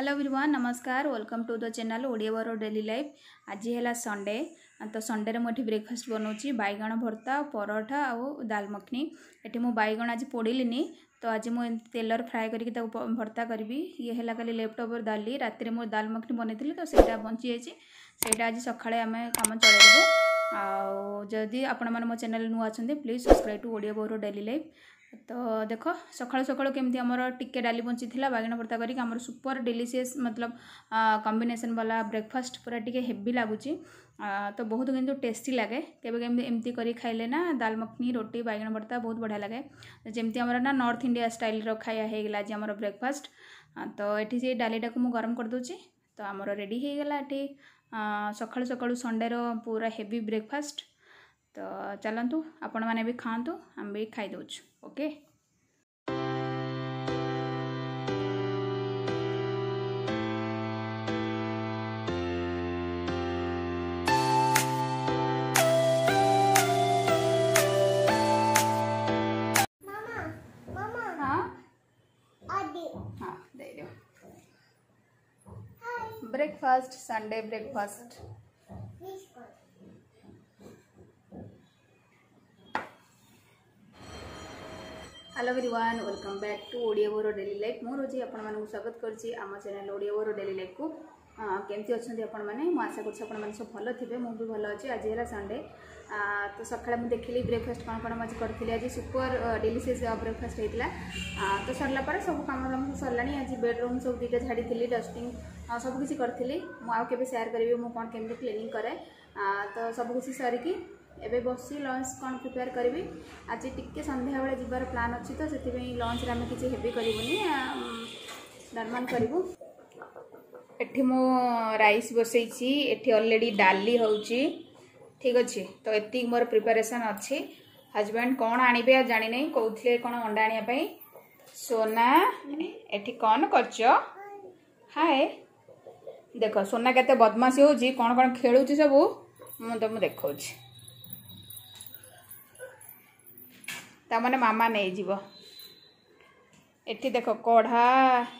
hello everyone নমস্কার welcome to the channel Odia বর daily life আজি হেলা সন্ডে তো সন্ডে মু এটি ব্রেকফাস্ট বনাউছি বাইগণ ভর্তা পরোটা আউ ডাল মখনি এটি মু বাইগণ আজি পোড়িলিনি তো আজি মু তেলর ফ্রাই করিকি তাকু ভর্তা করিবি ইয়ে হেলা কালি লেফট ওভার ডালি রাতিরে মু ডাল মখনি বনাইଥିଲି তো সেটা বঞ্চি যাইছি সেটা আজি সকালে আমি কাম চলাই দেবু আউ যদি আপন মানে মো চ্যানেল নু আছেন প্লিজ সবসক্রাইব টু ওড়িয়া বর ডেলি লাইফ ତ ଦେଖ ସକାଳୁ ସକାଳୁ କେମିତି ଆମର ଟିକେ ଡାଲି ବଞ୍ଚିଥିଲା ବାଇଗଣ ଭର୍ତ୍ତା କରିକି ଆମର ସୁପର ଡେଲିସିୟସ୍ ମତଲବ କମ୍ବିନେସନ୍ ବାଲା ବ୍ରେକଫାଷ୍ଟ ପୁରା ଟିକେ ହେଭି ଲାଗୁଛି ତ ବହୁତ କିନ୍ତୁ ଟେଷ୍ଟି ଲାଗେ କେବେ କେମିତି ଏମିତି କରି ଖାଇଲେ ନା ଦାଲ ମଖନି ରୋଟି ବାଇଗଣ ଭର୍ତ୍ତା ବହୁତ ବଢ଼ିଆ ଲାଗେ ଯେମିତି ଆମର ନା ନର୍ଥ ଇଣ୍ଡିଆ ଷ୍ଟାଇଲ୍ର ଖାଇବା ହେଇଗଲା ଆଜି ଆମର ବ୍ରେକଫାଷ୍ଟ ତ ଏଠି ସେଇ ଡାଲିଟାକୁ ମୁଁ ଗରମ କରିଦେଉଛି ତ ଆମର ରେଡ଼ି ହେଇଗଲା ଏଠି ସକାଳୁ ସକାଳୁ ସଣ୍ଡେର ପୁରା ହେଭି ବ୍ରେକଫାଷ୍ଟ ତ ଚାଲନ୍ତୁ ଆପଣମାନେ ବି ଖାଆନ୍ତୁ ଆମେ ବି ଖାଇଦେଉଛୁ okay breakfast Sunday breakfast hello everyone welcome back to Odia borrow daily life मु रोजी आपन स्वागत करछि आम चैनल ओडिया बोर डेली लाइफ को कमी अच्छा आपण मैंने आशा कर सब भल थे मुझे भल अच्छे आज है संडे तो सका देखिली ब्रेकफास्ट कौन कौन आज करी आज सुपर डेलीसीयस ब्रेकफास्ट होता तो सरला सब कम सरला आज बेडरूम सब दुईटा झाड़ी डस्टिंग सबकि करी मुझे शेयर करी मुझे कौन केमी प्लानिंग कै तो सबकि सरिकी এবে বসি লঞ্চ କ'ଣ ପ୍ରିପେୟାର କରିବି ଆଜି ଟିକେ ସନ୍ଧ୍ୟାବେଳେ ଯିବାର ପ୍ଲାନ୍ ଅଛି ତ ସେଥିପାଇଁ ଲଞ୍ଚରେ ଆମେ କିଛି ହେଭି କରିବୁନି ନର୍ମାଲ କରିବୁ ଏଠି ମୁଁ ରାଇସ୍ ବସେଇଛି ଏଠି ଅଲରେଡ଼ି ଡାଲି ହେଉଛି ଠିକ୍ ଅଛି ତ ଏତିକି ମୋର ପ୍ରିପାରେସନ୍ ଅଛି ହଜବେଣ୍ଡ କ'ଣ ଆଣିବେ ଆଉ ଜାଣିନାହିଁ କହୁଥିଲେ କ'ଣ ଅଣ୍ଡା ଆଣିବା ପାଇଁ ସୋନା ଏଠି କ'ଣ କରୁଛ ହାଏ ଦେଖ ସୋନା କେତେ ବଦମାସି ହେଉଛି କ'ଣ କ'ଣ ଖେଳୁଛି ସବୁ ମୁଁ ତୁମକୁ ଦେଖାଉଛି ତାମାନେ ମାମା ନେଇଯିବ ଏଠି ଦେଖ କଢ଼ା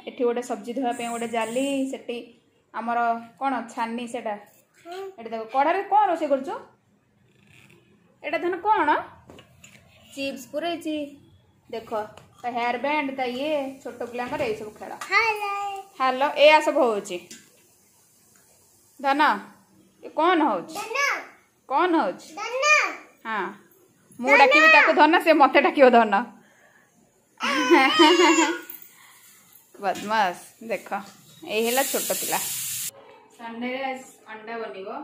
ଏଠି ଗୋଟେ ସବଜି ଧୋଇବା ପାଇଁ ଗୋଟେ ଜାଲି ସେଠି ଆମର କ'ଣ ଛାନି ସେଟା ଏଠି ଦେଖ କଢ଼ାରେ କ'ଣ ରୋଷେଇ କରୁଛୁ ଏଇଟା ଧନ କ'ଣ ଚିପ୍ସ ପୁରେଇଛି ଦେଖ ତା ହେୟାର ବ୍ୟାଣ୍ଡ ତା ଇଏ ଛୋଟ ପିଲାଙ୍କର ଏଇସବୁ ଖେଳ ହ୍ୟାଲୋ ଏଇଆ ସବୁ ହେଉଛି ଧନ କ'ଣ ହେଉଛି କ'ଣ ହେଉଛି ହଁ ମୁଁ ଡାକିବି ତାକୁ ଧନ ସେ ମୋତେ ଡାକିବ ଧନ ବଦମାସ ଦେଖ ଏଇ ହେଲା ଛୋଟ ପିଲା ସଣ୍ଡେରେ ଅଣ୍ଡା ବନିବ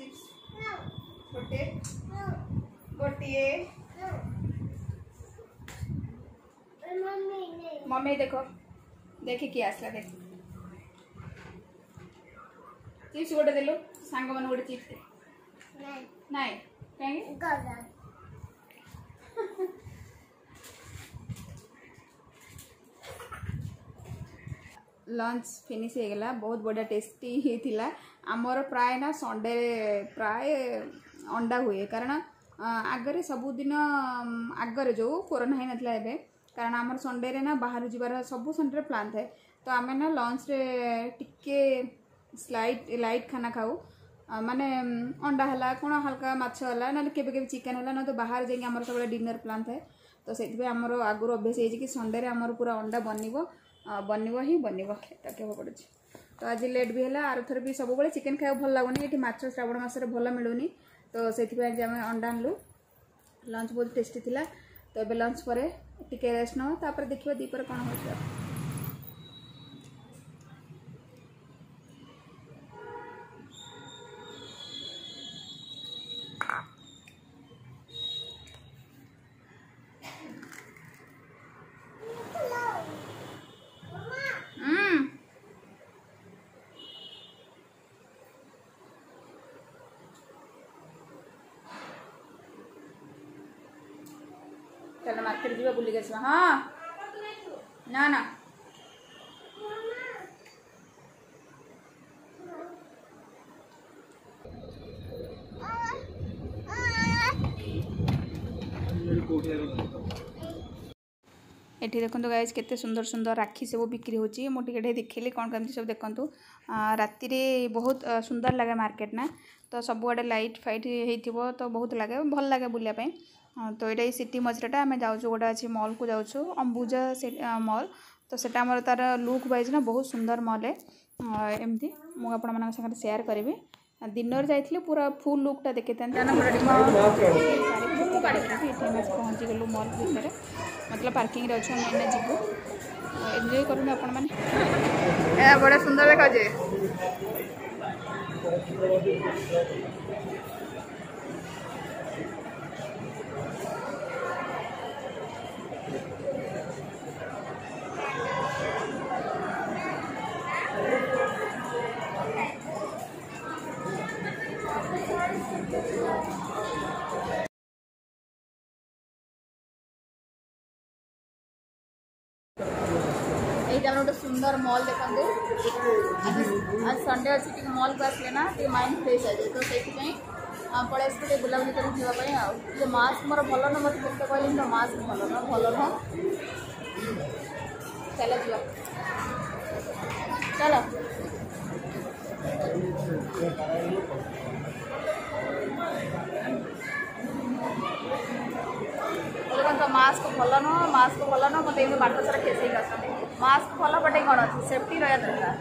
सिक्स फोर्टी एट मम्मी देखो देखी किए आसला देख चिप्स गोटे देलु सांग मन गोटे चिप्स नाई कहीं लंच फिनिश हो गला बहुत बढ़िया टेस्टी होता ଆମର ପ୍ରାୟ ନା ସଣ୍ଡେ ପ୍ରାୟ ଅଣ୍ଡା ହୁଏ କାରଣ ଆଗରେ ସବୁଦିନ ଆଗରେ ଯେଉଁ କୋରୋନା ହେଇନଥିଲା ଏବେ କାରଣ ଆମର ସଣ୍ଡେରେ ନା ବାହାରୁ ଯିବାର ସବୁ ସଣ୍ଡେରେ ପ୍ଲାନ୍ ଥାଏ ତ ଆମେ ନା ଲଞ୍ଚରେ ଟିକେ ସ୍ଲାଇଟ୍ ଲାଇଟ୍ ଖାନା ଖାଉ ମାନେ ଅଣ୍ଡା ହେଲା କ'ଣ ହାଲକା ମାଛ ହେଲା ନହେଲେ କେବେ କେବେ ଚିକେନ୍ ହେଲା ନହେଲେ ବାହାରେ ଯାଇକି ଆମର ସବୁବେଳେ ଡିନର୍ ପ୍ଲାନ୍ ଥାଏ ତ ସେଥିପାଇଁ ଆମର ଆଗରୁ ଅଭ୍ୟାସ ହେଇଛି କି ସଣ୍ଡେରେ ଆମର ପୁରା ଅଣ୍ଡା ବନିବ ବନିବ ହିଁ ବନିବ ତାକୁ ପଡ଼ୁଛି ତ ଆଜି ଲେଟ୍ ବି ହେଲା ଆର ଥର ବି ସବୁବେଳେ ଚିକେନ୍ ଖାଇବାକୁ ଭଲ ଲାଗୁନି ଏଠି ମାଛ ଶ୍ରାବଣ ମାସରେ ଭଲ ମିଳୁନି ତ ସେଥିପାଇଁ ଆଜି ଆମେ ଅଣ୍ଡା ଆଣିଲୁ ଲଞ୍ଚ ବହୁତ ଟେଷ୍ଟି ଥିଲା ତ ଏବେ ଲଞ୍ଚ ପରେ ଟିକେ ରେଷ୍ଟ ନେଉ ତାପରେ ଦେଖିବା ଦ୍ୱିପରେ କ'ଣ ହେଉଛି ଚାଲ ମାର୍କେଟ ଯିବା ବୁଲିକି ଆସିବା ହଁ ନା ନା এটি দেখুন গাইজ কেতে সুন্দর সুন্দর রাখি সব বিক্রি হচ্ছে মু টিকে টিকে দেখলি কোণ কেমতি সব দেখুন রাতে বহুত সুন্দর লাগে মার্কেট না তো সবুড়ে লাইট ফাইট হয়েছিল তো বহুত লাগে ভাল লাগে বুলিয়া তো এটা এই সিটি মঝিরাটা আমি যাচ্ছু গোটা আছে মলকু যাচ্ছু অম্বুজা মল তো সেটা আমার তার লুক ওয়াইজ না বহুত সুন্দর মলে এমতি মু আপনার সাথে সেয়ার করবি দিনর যাই পুরা ফুল লুকটা দেখে পৌঁছিগলু মল ভিতরে मतलब पार्किंग रे अच्छा मैंने जीवु एन्जॉय करू ना आपण माने ए बड़ा सुंदर देखा जे सुंदर मॉल देखते आज संडे अच्छे टी मल को आसले टी माइंड फ्रेश आज तो से पलि आसपे बुलाबूली कर मास्क मोर भल न मत मत कहले मास्क भल न भल न चल जी चल मास्क भल नुह मास्क भल नुह मत बाट सारा खेसईक आसते मास्क ଭଲ ପଟେ କ'ଣ ଅଛି ସେଫ୍ଟି ରହିବା ଦରକାର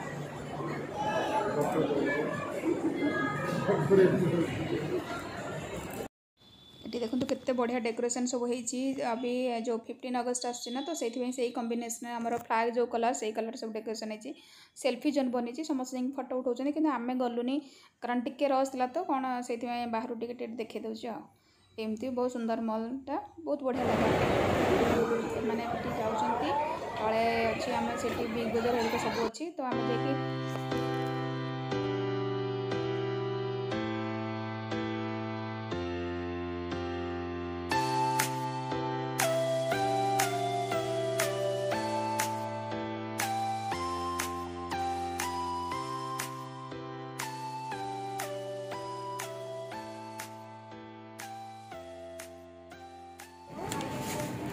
ଏଠି ଦେଖନ୍ତୁ କେତେ ବଢ଼ିଆ ଡେକୋରେସନ୍ ସବୁ ହେଇଛି ଏବେ ଯେଉଁ ଫିଫ୍ଟିନ୍ ଅଗଷ୍ଟ ଆସୁଛି ନା ତ ସେଇଥିପାଇଁ ସେଇ କମ୍ବିନେସନ୍ରେ ଆମର ଫ୍ଲାଗ୍ ଯେଉଁ କଲର୍ ସେଇ କଲର୍ ସବୁ ଡେକୋରେସନ୍ ହେଇଛି ସେଲ୍ଫି ଜୋନ୍ ବନିଛି ସମସ୍ତେ ଯାଇକି ଫଟୋ ଉଠାଉଛନ୍ତି କିନ୍ତୁ ଆମେ ଗଲୁନି କାରଣ ଟିକେ ରସ୍ ଥିଲା ତ କ'ଣ ସେଇଥିପାଇଁ ବାହାରୁ ଟିକେ ଟିକେ ଦେଖେଇ ଦେଉଛୁ ଆଉ ଏମିତି ବହୁତ ସୁନ୍ଦର ମଲ୍ଟା ବହୁତ ବଢ଼ିଆ ଲାଗେ ମାନେ ଏଠି ଯାଉଛନ୍ତି ଅଛି ଆମେ ସେଠି ବିଗ୍ ବଜାର ହେରିକା ସବୁ ଅଛି ତ ଆମେ ଯାଇକି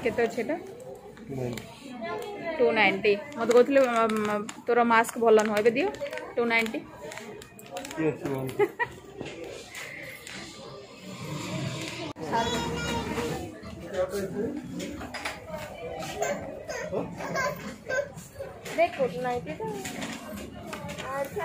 କେତେ ଅଛି ଏଇଟା ଟୁ ନାଇଣ୍ଟି ମୋତେ କହୁଥିଲେ ତୋର ମାସ୍କ ଭଲ ନୁହଁ ଏବେ ଦିଅ ଟୁ ନାଇଣ୍ଟି দেখ টু নাইন্টি আচ্ছা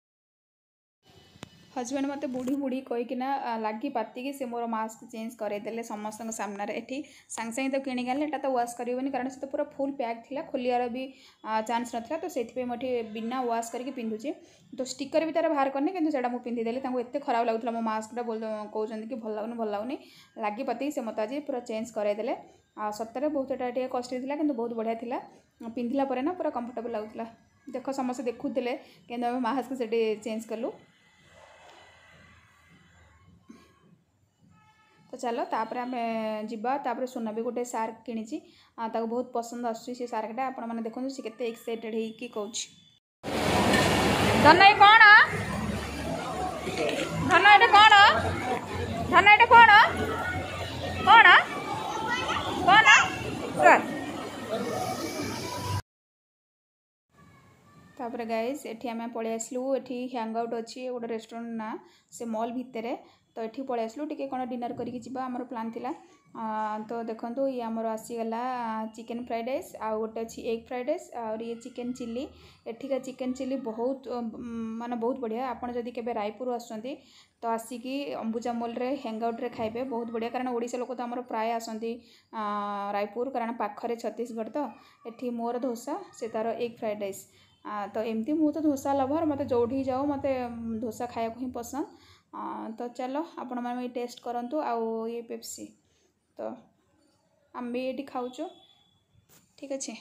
ହଜବେଣ୍ଡ ମୋତେ ବୁଢ଼ୀ ବୁଢ଼ୀ କହିକିନା ଲାଗି ପାତିକି ସେ ମୋର ମାସ୍କ ଚେଞ୍ଜ କରାଇଦେଲେ ସମସ୍ତଙ୍କ ସାମ୍ନାରେ ଏଠି ସାଙ୍ଗେ ସାଙ୍ଗେ ତ କିଣିକି ଆଣିଲେ ଏଇଟା ତ ୱାଶ୍ କରିବନି କାରଣ ସେ ତ ପୁରା ଫୁଲ୍ ପ୍ୟାକ୍ ଥିଲା ଖୋଲିବାର ବି ଚାନ୍ସ ନଥିଲା ତ ସେଥିପାଇଁ ମୁଁ ଏଠି ବିନା ୱାଶ୍ କରିକି ପିନ୍ଧୁଛି ତ ଷ୍ଟିକର୍ ବି ତା'ର ବାହାର କରିନି କିନ୍ତୁ ସେଇଟା ମୁଁ ପିନ୍ଧିଦେଲି ତାଙ୍କୁ ଏତେ ଖରାପ ଲାଗୁଥିଲା ମୋ ମାସ୍କଟା କହୁଛନ୍ତି କି ଭଲ ଲାଗୁନି ଭଲ ଲାଗୁନି ଲାଗି ପାତିକି ସେ ମୋତେ ଆଜି ପୁରା ଚେଞ୍ଜ କରାଇଦେଲେ ଆଉ ସତରେ ବହୁତ ଏଇଟା ଟିକେ କଷ୍ଟଲି ଥିଲା କିନ୍ତୁ ବହୁତ ବଢ଼ିଆ ଥିଲା ପିନ୍ଧିଲା ପରେ ନା ପୁରା କମ୍ଫର୍ଟେବଲ୍ ଲାଗୁଥିଲା ଦେଖ ସମସ୍ତେ ଦେଖୁଥିଲେ କିନ୍ତୁ ଆମେ ମାସ୍କ ସେଠି ଚେଞ୍ଜ କଲୁ ଚାଲ ତାପରେ ଆମେ ଯିବା ତାପରେ ସୁନା ବି ଗୋଟେ ସାର୍କ କିଣିଛି ତାକୁ ବହୁତ ପସନ୍ଦ ଆସୁଛି ସେ ସାର୍କଟା ଆପଣମାନେ ଦେଖନ୍ତୁ ସେ କେତେ ଏକ୍ସାଇଟେଡ଼ ହେଇକି କହୁଛି ଧନ ଏ କ'ଣ ଧନ ଏଇଟା କ'ଣ ଧନ ଏଇଟା କ'ଣ କ'ଣ କ'ଣ ତାପରେ ଗାଇଜ୍ ଏଠି ଆମେ ପଳେଇ ଆସିଲୁ ଏଠି ଆଉଟ୍ ଅଛି ଗୋଟେ ରେଷ୍ଟୁରାଣ୍ଟ ନା ସେ ମଲ୍ ଭିତରେ ତ ଏଠି ପଳେଇ ଆସିଲୁ ଟିକେ କ'ଣ ଡିନର୍ କରିକି ଯିବା ଆମର ପ୍ଲାନ୍ ଥିଲା ତ ଦେଖନ୍ତୁ ଇଏ ଆମର ଆସିଗଲା ଚିକେନ୍ ଫ୍ରାଏଡ଼୍ ରାଇସ୍ ଆଉ ଗୋଟେ ଅଛି ଏଗ୍ ଫ୍ରାଏଡ଼୍ ରାଇସ୍ ଆହୁରି ଇଏ ଚିକେନ୍ ଚିଲ୍ଲି ଏଠିକା ଚିକେନ୍ ଚିଲ୍ଲି ବହୁତ ମାନେ ବହୁତ ବଢ଼ିଆ ଆପଣ ଯଦି କେବେ ରାୟପୁର ଆସୁଛନ୍ତି ତ ଆସିକି ଅମ୍ବୁଜା ମଲ୍ରେ ହ୍ୟାଙ୍ଗଆଉଟ୍ରେ ଖାଇବେ ବହୁତ ବଢ଼ିଆ କାରଣ ଓଡ଼ିଶା ଲୋକ ତ ଆମର ପ୍ରାୟ ଆସନ୍ତି ରାୟପୁର କାରଣ ପାଖରେ ଛତିଶଗଡ଼ ତ ଏଠି ମୋର ଦୋସା ସେ ତା'ର ଏଗ୍ ଫ୍ରାଏଡ଼୍ ରାଇସ୍ ତ ଏମିତି ମୁଁ ତ ଦୋସା ଲଭର୍ ମୋତେ ଯେଉଁଠିକି ଯାଉ ମୋତେ ଦୋସା ଖାଇବାକୁ ହିଁ ପସନ୍ଦ ତ ଚାଲ ଆପଣମାନେ ବି ଟେଷ୍ଟ କରନ୍ତୁ ଆଉ ଇଏ ପେପ୍ସି ତ ଆମେ ବି ଏଇଠି ଖାଉଛୁ ଠିକ୍ ଅଛି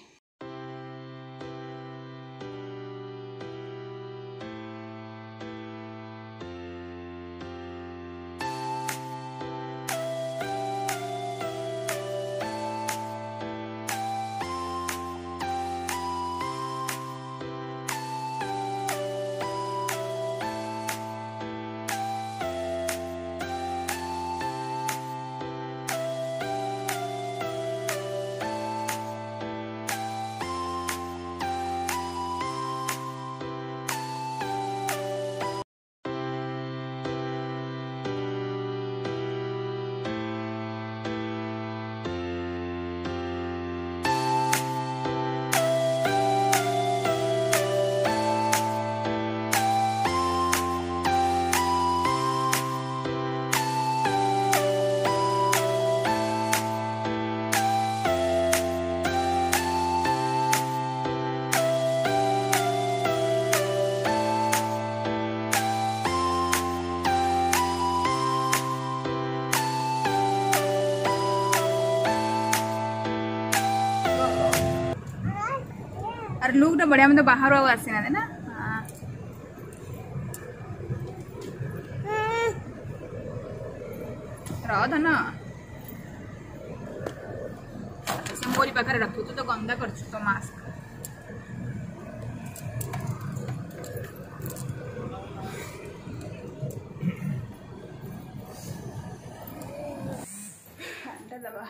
और लुक तो बढ़िया मतलब बाहर आउ आसी ना ना रधन से मोरी पाखे रखु तू तो गंदा कर तो मास्क दबा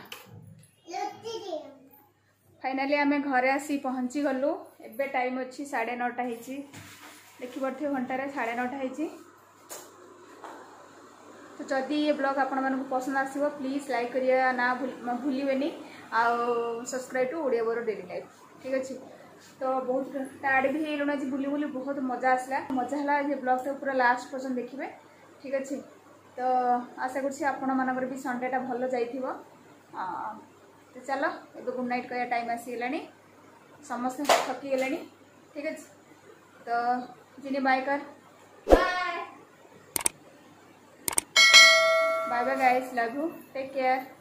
फाइनाली आम घर आसी पहुँची गलु एवं टाइम अच्छी साढ़े नौटा हो देखिपे घंटार साढ़े नौटा हो जदि ये ब्लग आपण मैं पसंद आसो प्लीज लाइक करने ना भूल आ सब्सक्राइब टू ओडिया बोर डेली लाइफ ठीक अच्छे तो बहुत आड़े भी हेलुण आज बुली बहुत मजा आसला मजा है ब्लग पूरा लास्ट पर्यटन देखिए ठीक अच्छे तो आशा कर भी संडेटा भल जा তো চাল এবার গুড নাইট করা টাইম আসিগলা ସମସ୍ତେ ଥକିଗଲେଣି ଠିକ୍ ଅଛି ତ ଜିନି ବାଏ କର bye bye guys love you take care